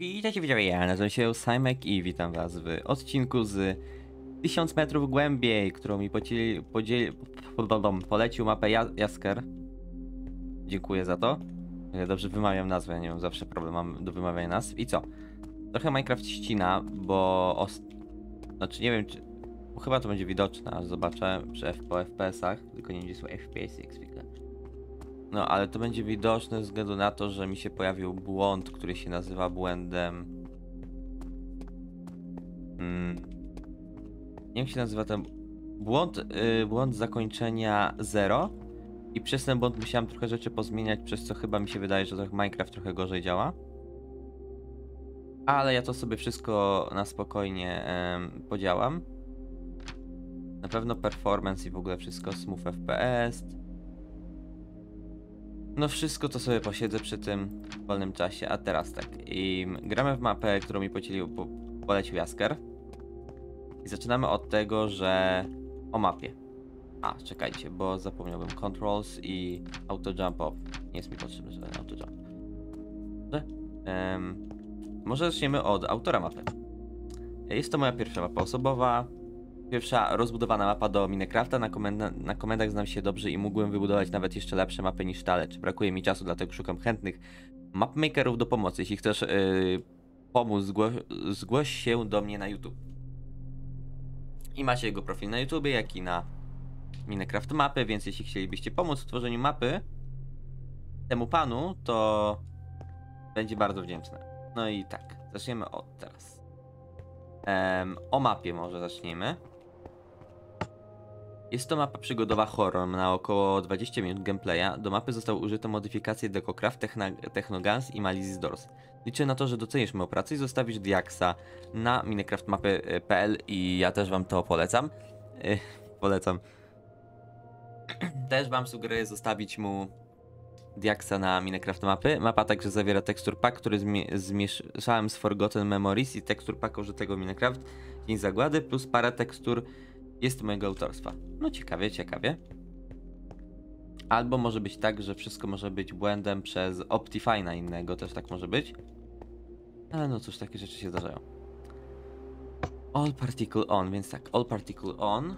Witajcie widzowie, ja nazywam się Simek i witam was w odcinku z 1000 metrów głębiej, którą mi podzieli, podzieli, polecił mapę ja, Jasker. Dziękuję za to. Ja dobrze wymawiam nazwę, nie wiem, zawsze problem mam do wymawiania nazw. I co? Trochę Minecraft ścina, bo... Os... Znaczy nie wiem, czy... chyba to będzie widoczne, aż zobaczę przy po FPS-ach, tylko nie wiem, gdzie są FPS jak zwykle. No, ale to będzie widoczne ze względu na to, że mi się pojawił błąd, który się nazywa błędem. Mm. Nie wiem, jak się nazywa ten błąd. Yy, błąd zakończenia 0. I przez ten błąd musiałem trochę rzeczy pozmieniać, przez co chyba mi się wydaje, że Minecraft trochę gorzej działa. Ale ja to sobie wszystko na spokojnie em, podziałam. Na pewno performance i w ogóle wszystko, smooth FPS. No wszystko to sobie posiedzę przy tym wolnym czasie, a teraz tak. I gramy w mapę, którą mi podzielił, po, polecił Jasker. I zaczynamy od tego, że o mapie. A, czekajcie, bo zapomniałbym controls i auto jump off. Nie jest mi potrzebny żaden auto jump. Dobrze? Em, może zaczniemy od autora mapy. Jest to moja pierwsza mapa osobowa. Pierwsza rozbudowana mapa do Minecrafta. Na, komenda na komendach znam się dobrze i mógłbym wybudować nawet jeszcze lepsze mapy niż ta, lecz brakuje mi czasu, dlatego szukam chętnych mapmakerów do pomocy. Jeśli chcesz yy, pomóc, zgło zgłoś się do mnie na YouTube. I macie jego profil na YouTube, jak i na Minecraft mapy, więc jeśli chcielibyście pomóc w tworzeniu mapy temu panu, to będzie bardzo wdzięczne. No i tak, zaczniemy od teraz. Em, o mapie może zaczniemy. Jest to mapa przygodowa horror na około 20 minut gameplaya. Do mapy zostały użyte modyfikacje DecoCraft, Techna- Technogans i Malice Doors. Liczę na to, że docenisz moją pracę i zostawisz Diaxa na minecraftmapy.pl i ja też wam to polecam. Polecam. też wam sugeruję zostawić mu Diaxa na Minecraft mapy. Mapa także zawiera tekstur pack, który zmie- zmieszałem z Forgotten Memories i tekstur pack użytego Minecraft Dzień Zagłady, plus parę tekstur jest mojego autorstwa. No ciekawie, ciekawie. Albo może być tak, że wszystko może być błędem przez Optifine'a innego, też tak może być. Ale no cóż, takie rzeczy się zdarzają. All particle on, więc tak, all particle on.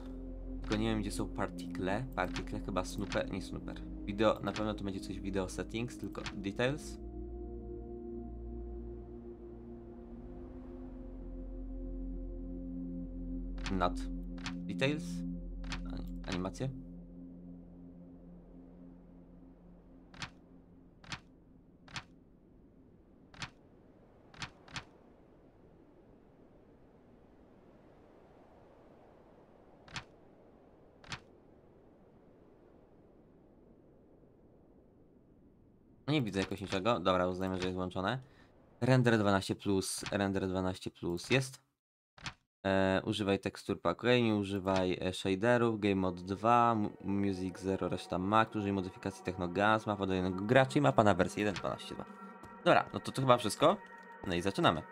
Tylko nie wiem gdzie są partikle. Partikle chyba snooper, nie snooper. Video, na pewno to będzie coś video settings, tylko details. Not details. Ani- Animacje. No Nie widzę jakoś niczego. Dobra, uznajmy, że jest włączone. Render 12 plus, render 12 plus jest. E, używaj tekstur pack, nie używaj e, shaderów, game mode 2, mu- music 0, reszta Mac, użyj modyfikacji Technogas, mapa do jednego gracza i mapa na wersję 1.12.2. Dobra, no to to chyba wszystko. No i zaczynamy.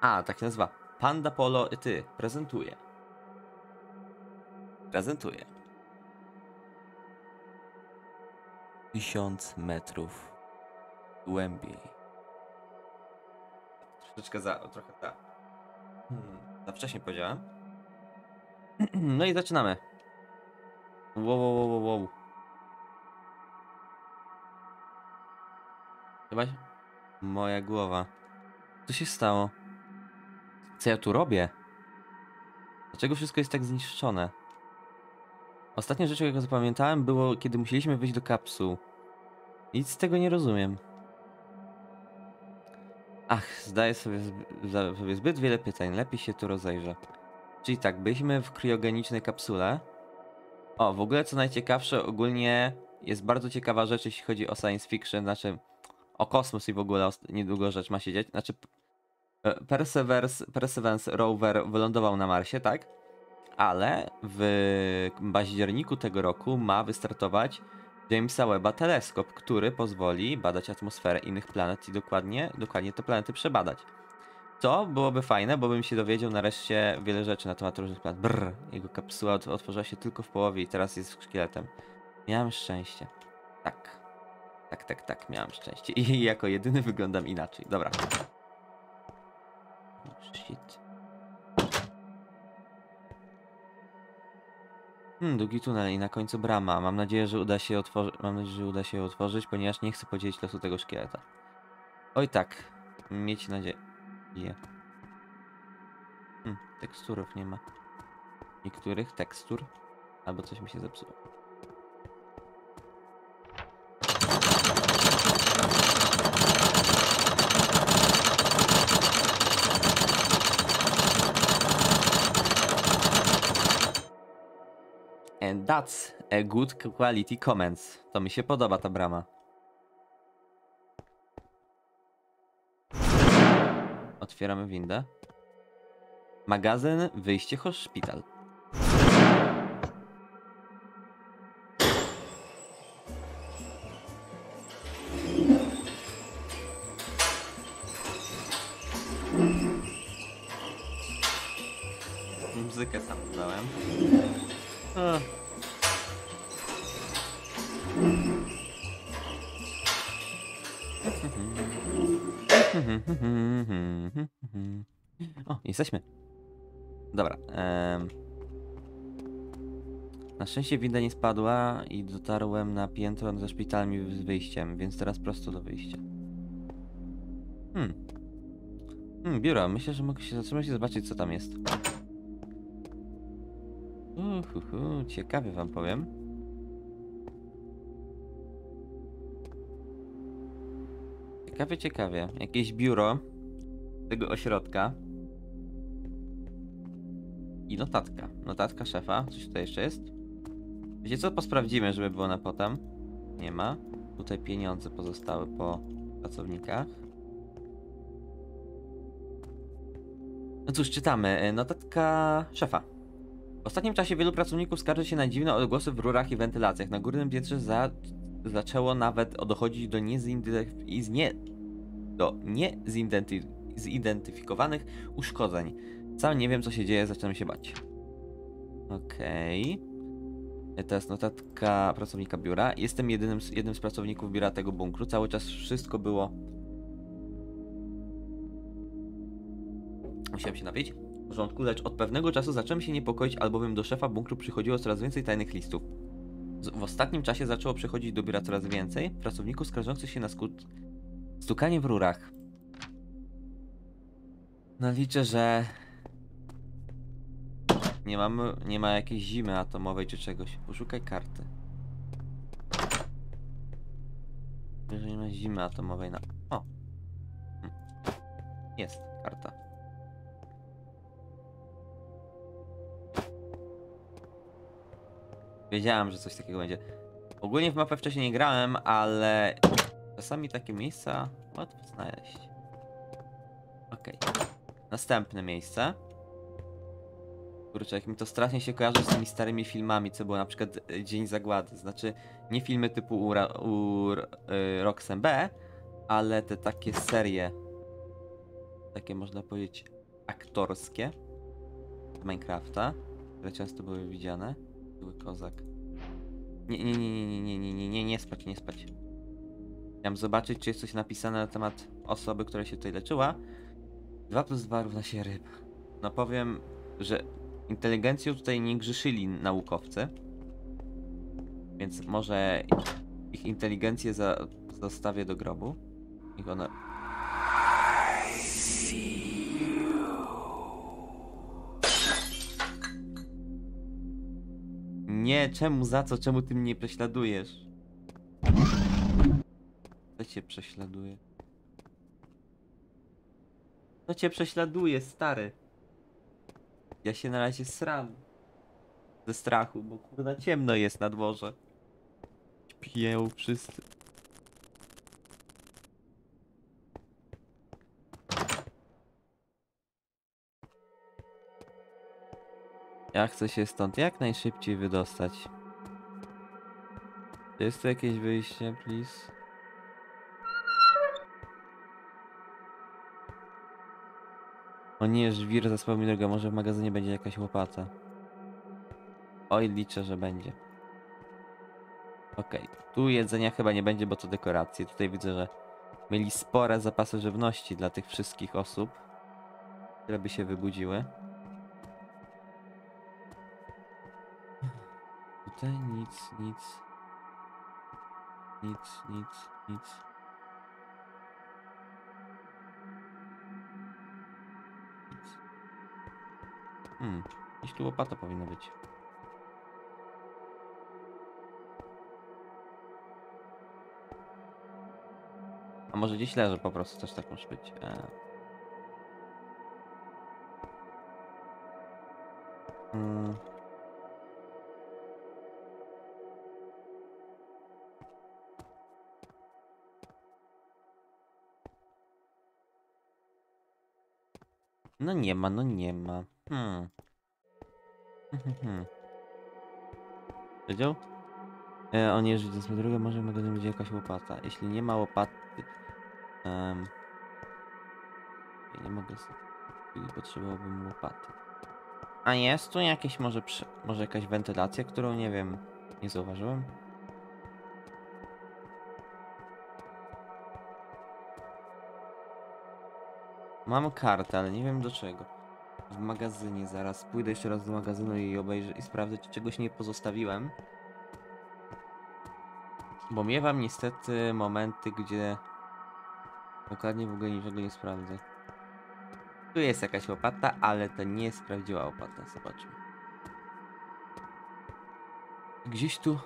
A, tak się nazywa. Panda Polo i ty. Prezentuje. Prezentuje. 1000 metrów głębiej. Troszeczkę za, trochę za. Hmm, za wcześnie powiedziałem. No i zaczynamy. Wow, wow, wow, wow. Chyba. Moja głowa. Co się stało? Co ja tu robię? Dlaczego wszystko jest tak zniszczone? Ostatnią rzeczą, jaką zapamiętałem, było kiedy musieliśmy wyjść do kapsuł. Nic z tego nie rozumiem. Ach, zdaję sobie, sobie zbyt wiele pytań, lepiej się tu rozejrzę. Czyli tak, byliśmy w kriogenicznej kapsule. O, w ogóle co najciekawsze, ogólnie jest bardzo ciekawa rzecz, jeśli chodzi o science fiction, znaczy o kosmos i w ogóle niedługo rzecz ma się dziać. Znaczy, e, Perseverance, Perseverance rover wylądował na Marsie, tak? Ale w październiku tego roku ma wystartować Jamesa Webba teleskop, który pozwoli badać atmosferę innych planet i dokładnie, dokładnie te planety przebadać. To byłoby fajne, bo bym się dowiedział nareszcie wiele rzeczy na temat różnych planet. Brr, jego kapsuła ot- otworzyła się tylko w połowie i teraz jest szkieletem. Miałem szczęście. Tak, Tak, tak, tak, miałem szczęście. I jako jedyny wyglądam inaczej. Dobra. Oh, shit. Hmm, długi tunel i na końcu brama. Mam nadzieję, że uda się otworzyć. Mam nadzieję, że uda się otworzyć, ponieważ nie chcę podzielić losu tego szkieleta. Oj tak. Mieć nadzieję. Hmm, teksturów nie ma. Niektórych tekstur. Albo coś mi się zepsuło. That's a good quality comments. To mi się podoba ta brama. Otwieramy windę. Magazyn, wyjście, hospital. Muzykę sam dodałem. O, jesteśmy. Dobra. em. Na szczęście winda nie spadła i dotarłem na piętro ze szpitalem i z wyjściem, więc teraz prosto do wyjścia. Hmm. Hmm, biuro. Myślę, że mogę się zatrzymać i zobaczyć, co tam jest. Uhuhu, ciekawie wam powiem. Ciekawie, ciekawie. Jakieś biuro tego ośrodka. I notatka. Notatka szefa. Coś tutaj jeszcze jest? Wiecie co? Posprawdzimy, żeby było na potem. Nie ma. Tutaj pieniądze pozostały po pracownikach. No cóż, czytamy. E, Notatka szefa. W ostatnim czasie wielu pracowników skarży się na dziwne odgłosy w rurach i wentylacjach. Na górnym piętrze za... zaczęło nawet dochodzić do niezidentyf... nie... do niezidentyf... zidentyfikowanych uszkodzeń. Sam nie wiem, co się dzieje, zaczynam się bać. Okej. Okay. Jest notatka pracownika biura. Jestem jedynym z, jednym z pracowników biura tego bunkru. Cały czas wszystko było... Musiałem się napić. W porządku, lecz od pewnego czasu zacząłem się niepokoić, albowiem do szefa bunkru przychodziło coraz więcej tajnych listów. W ostatnim czasie zaczęło przychodzić do biura coraz więcej pracowników skarżących się na skut... stukanie w rurach. No liczę, że... Nie mamy, nie ma jakiejś zimy atomowej czy czegoś. Poszukaj karty. Jeżeli nie ma zimy atomowej na... O! Hm. Jest karta. Wiedziałem, że coś takiego będzie. Ogólnie w mapę wcześniej nie grałem, ale czasami takie miejsca łatwo znaleźć. Okej. Następne miejsce. Kurczę, jak mi to strasznie się kojarzy z tymi starymi filmami, co było na przykład e, Dzień Zagłady. Znaczy, nie filmy typu Ura, Ur, y, Roxem B, ale te takie serie. Takie można powiedzieć aktorskie Minecrafta, które często były widziane. Były kozak. Nie, nie, nie, nie, nie, nie, nie, nie, nie spać, nie spać. Chciałem zobaczyć, czy jest coś napisane na temat osoby, która się tutaj leczyła. 2 plus 2 równa się ryba. No powiem, że inteligencją tutaj nie grzeszyli naukowcy. Więc może ich inteligencję za, zostawię do grobu. Niech ona... Czemu, za co, czemu ty mnie prześladujesz? Kto cię prześladuje? Kto cię prześladuje, stary? Ja się na razie sram. Ze strachu, bo kurna ciemno jest na dworze. Piją wszyscy. Ja chcę się stąd jak najszybciej wydostać. Jest tu jakieś wyjście, please? O nie, żwir zasłał mi drogę. Może w magazynie będzie jakaś łopata. Oj, liczę, że będzie. Okej, tu jedzenia chyba nie będzie, bo to dekoracje. Tutaj widzę, że mieli spore zapasy żywności dla tych wszystkich osób, które by się wybudziły. Nic, nic. Nic, nic, nic. Nic. Hmm, gdzieś tu łopata powinna być. A może gdzieś leży po prostu, też tak może być. E... Mm. No nie ma, no nie ma. Hmm. Hmm. Wiedział? E, on jeździ do swojego druga, może magazynie będzie jakaś łopata. Jeśli nie ma łopaty... Um, nie mogę sobie... Czyli potrzebowałbym łopaty. A jest tu jakieś może może jakaś wentylacja, którą nie wiem, nie zauważyłem? Mam kartę, ale nie wiem do czego. W magazynie zaraz. Pójdę jeszcze raz do magazynu i obejrzę i sprawdzę, czy czegoś nie pozostawiłem. Bo miewam niestety momenty, gdzie dokładnie w ogóle niczego nie sprawdzę. Tu jest jakaś łopata, ale to nie jest prawdziwa łopata. Zobaczmy. Gdzieś tu...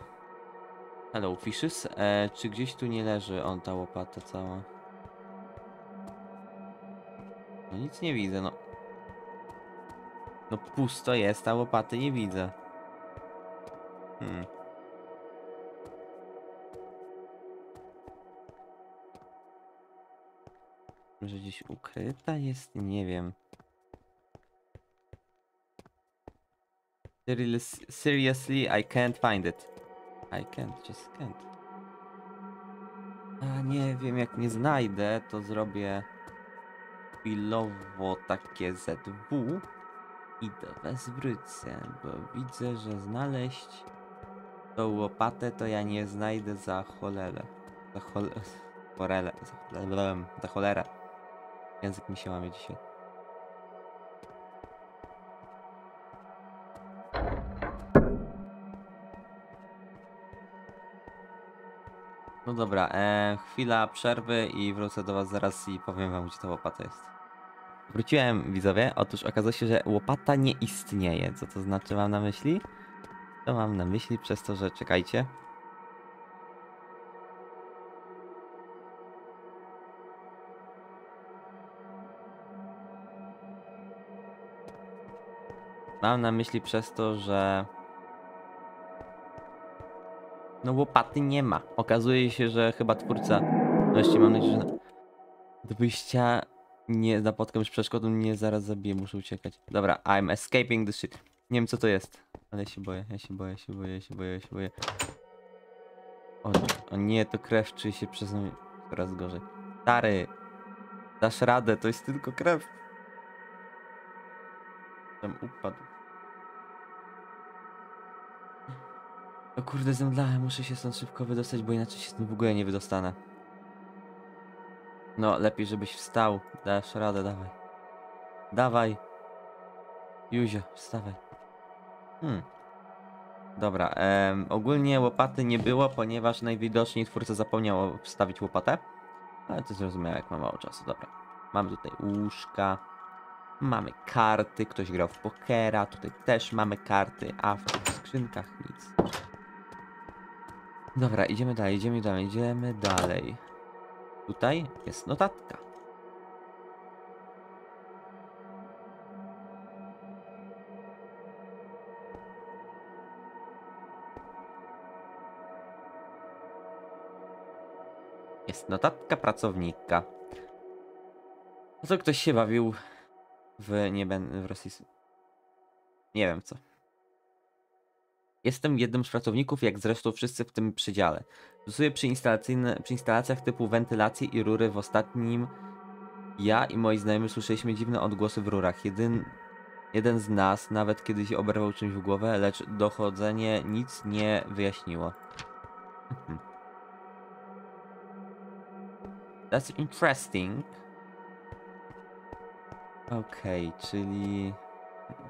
Hello, fishes? E, czy gdzieś tu nie leży on ta łopata cała? Nic nie widzę, no. No pusto jest, a łopaty nie widzę. Hmm. Może gdzieś ukryta jest? Nie wiem. Serious- Seriously, I can't find it. I can't, just can't. A nie wiem, jak nie znajdę, to zrobię chwilowo takie ZW i do was bo widzę, że znaleźć tą łopatę to ja nie znajdę za cholerę. Za chol... Forele, za, cholerę, za cholerę. Język mi się łamie dzisiaj. No dobra, e, chwila przerwy i wrócę do was zaraz i powiem wam, gdzie ta łopata jest. Wróciłem, widzowie. Otóż okazało się, że łopata nie istnieje. Co to znaczy mam na myśli? To mam na myśli przez to, że czekajcie. Mam na myśli przez to, że no łopaty nie ma. Okazuje się, że chyba twórca, wreszcie mam nadzieję, że do wyjścia nie napotkam już przeszkodą, mnie zaraz zabiję, muszę uciekać. Dobra, I'm escaping the shit. Nie wiem co to jest, ale ja się boję, ja się boję, ja się boję, ja się boję, ja się boję. O, o nie, to krew czuje się przez mnie coraz gorzej. Stary, dasz radę, to jest tylko krew. Tam upadł. O kurde, zemdlałem, muszę się stąd szybko wydostać, bo inaczej się stąd w ogóle nie wydostanę. No, lepiej żebyś wstał. Dasz radę, dawaj. Dawaj. Juzio, wstawaj. Hmm. Dobra, em, ogólnie łopaty nie było, ponieważ najwidoczniej twórca zapomniał wstawić łopatę. Ale to zrozumiałe, jak ma mało czasu. Dobra. Mamy tutaj łóżka. Mamy karty, ktoś grał w pokera. Tutaj też mamy karty, a w tych skrzynkach nic. Dobra, idziemy dalej, idziemy dalej, idziemy dalej. Tutaj jest notatka. Jest notatka pracownika. No to ktoś się bawił w nie w Rosji. Nie wiem co. Jestem jednym z pracowników, jak zresztą wszyscy w tym przydziale. Pracuję przy, przy instalacjach typu wentylacji i rury w ostatnim. Ja i moi znajomi słyszeliśmy dziwne odgłosy w rurach. Jedyn, jeden z nas nawet kiedyś oberwał czymś w głowę, lecz dochodzenie nic nie wyjaśniło. That's interesting. Okej, czyli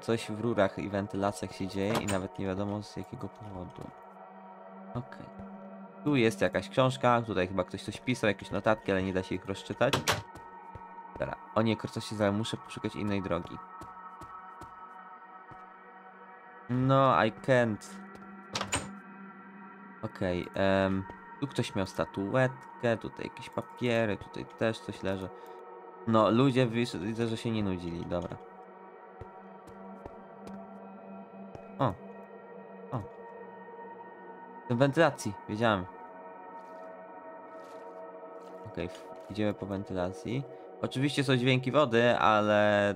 coś w rurach i wentylacjach się dzieje i nawet nie wiadomo z jakiego powodu. Okej. Tu jest jakaś książka, tutaj chyba ktoś coś pisał, jakieś notatki, ale nie da się ich rozczytać. Dobra, o nie, coś się zdaje, muszę poszukać innej drogi. No, I can't. Okej, em, tu ktoś miał statuetkę, tutaj jakieś papiery, tutaj też coś leży. No, ludzie widzę, że się nie nudzili, dobra. Wentylacji, wiedziałem. Okej, f- idziemy po wentylacji. Oczywiście są dźwięki wody, ale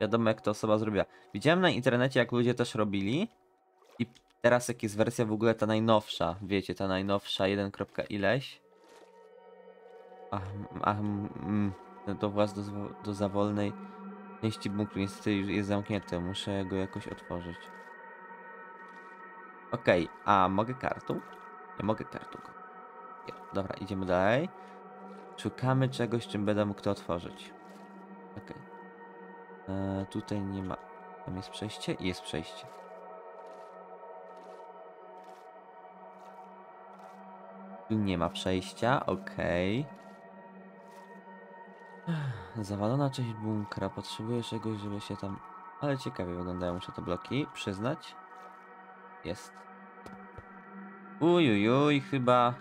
wiadomo jak to osoba zrobiła. Widziałem na internecie jak ludzie też robili i teraz jak jest wersja w ogóle ta najnowsza, wiecie, ta najnowsza 1. ileś. Ach, ach, mm, do włas do, do zawolnej części bunkru niestety już jest zamknięte, muszę go jakoś otworzyć. Okej, a mogę kartą? Nie mogę kartą. Nie, Dobra, idziemy dalej. Szukamy czegoś, czym będę mógł to otworzyć. Okej. E, tutaj nie ma. Tam jest przejście? Jest przejście. Tu nie ma przejścia, okej. Zawalona część bunkra. Potrzebuję czegoś, żeby się tam... Ale ciekawie wyglądają muszę te bloki, przyznać. Jest. Ujujuj, chyba...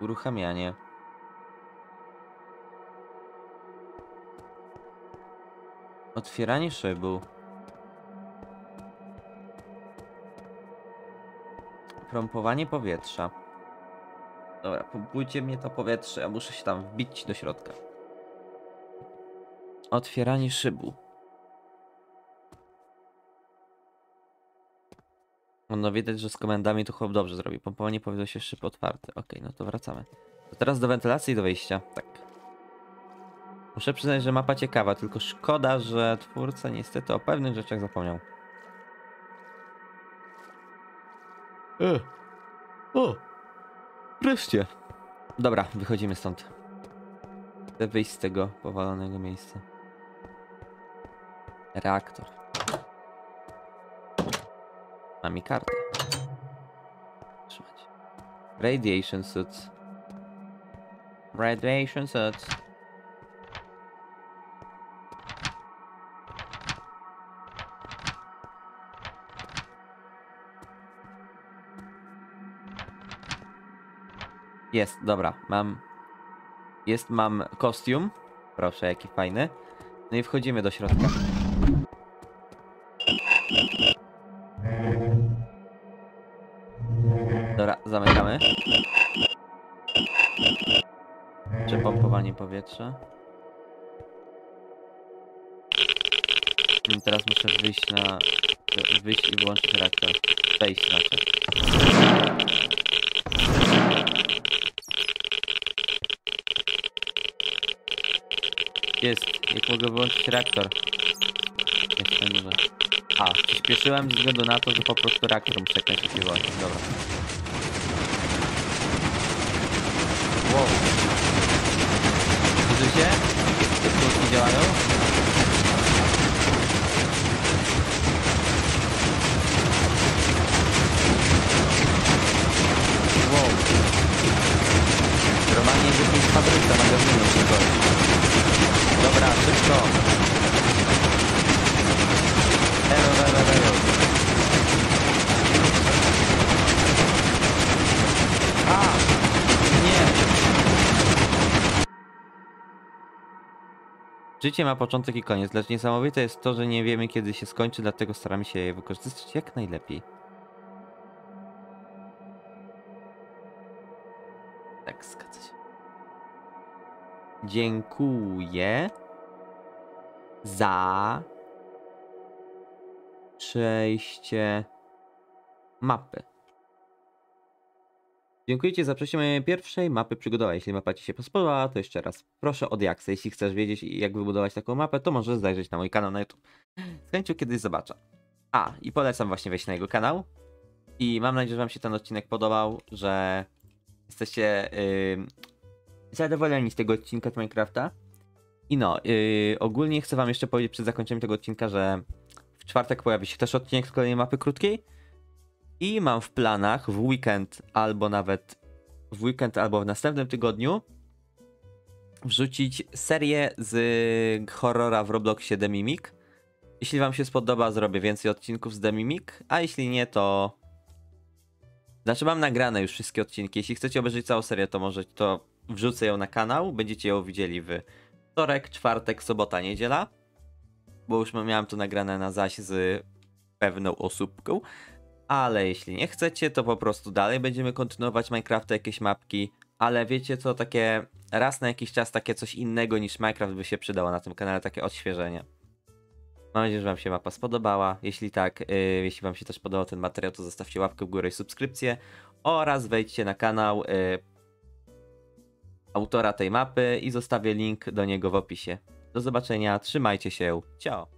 Uruchamianie. Otwieranie szybu. Pompowanie powietrza. Dobra, pompujcie mnie to powietrze, ja muszę się tam wbić do środka. Otwieranie szybu. No widać, że z komendami to chłop dobrze zrobi. Pompowanie powinno się szyb otwarty. Okej, no to wracamy. To teraz do wentylacji i do wyjścia. Tak. Muszę przyznać, że mapa ciekawa, tylko szkoda, że twórca niestety o pewnych rzeczach zapomniał. E. O! Wreszcie! Dobra, wychodzimy stąd. Chcę wyjść z tego powalonego miejsca. Reaktor. Mam mi kartę. Trzymać. Radiation suits. Radiation suits. Jest, dobra, mam. Jest, mam kostium. Proszę, jaki fajny. No i wchodzimy do środka. Powietrza. I teraz muszę wyjść na... Wyjść i włączyć reaktor. Wejść znaczy. Jest, jak mogę wyłączyć reaktor. Na górze. A, przyspieszyłem ze względu na to, że po prostu reaktor muszę jak najszybciej wyłączyć. Dobra. Wow. Słyszycie? Jak krótki działają? Wow. Normalnie jest jakieś fabryka magazynu czy coś. Dobra, szybko. Elo, elo, elo. A! Nie! Życie ma początek i koniec, lecz niesamowite jest to, że nie wiemy kiedy się skończy, dlatego staramy się je wykorzystać jak najlepiej. Tak, zgadza się. Dziękuję za przejście mapy. Dziękuję Ci za przejście mojej pierwszej mapy przygodowej. Jeśli mapa Ci się spodobała, to jeszcze raz proszę od Jaksa. Jeśli chcesz wiedzieć, jak wybudować taką mapę, to możesz zajrzeć na mój kanał na YouTube. Z chęcią kiedyś zobaczę. A, i polecam właśnie wejść na jego kanał. I mam nadzieję, że wam się ten odcinek podobał, że jesteście yy, zadowoleni z tego odcinka z Minecrafta. I no, yy, ogólnie chcę wam jeszcze powiedzieć przed zakończeniem tego odcinka, że w czwartek pojawi się też odcinek z kolejnej mapy krótkiej. I mam w planach w weekend albo nawet w weekend albo w następnym tygodniu wrzucić serię z horrora w Robloxie The Mimic. Jeśli wam się spodoba, zrobię więcej odcinków z The Mimic, a jeśli nie, to... Znaczy mam nagrane już wszystkie odcinki. Jeśli chcecie obejrzeć całą serię, to może to wrzucę ją na kanał. Będziecie ją widzieli w wtorek, czwartek, sobota, niedziela. Bo już miałem to nagrane na zaś z pewną osóbką. Ale jeśli nie chcecie, to po prostu dalej będziemy kontynuować Minecrafta, jakieś mapki. Ale wiecie co, takie raz na jakiś czas takie coś innego niż Minecraft by się przydało na tym kanale, takie odświeżenie. Mam nadzieję, że Wam się mapa spodobała. Jeśli tak, yy, jeśli Wam się też podobał ten materiał, to zostawcie łapkę w górę i subskrypcję. Oraz wejdźcie na kanał yy, autora tej mapy i zostawię link do niego w opisie. Do zobaczenia, trzymajcie się, ciao!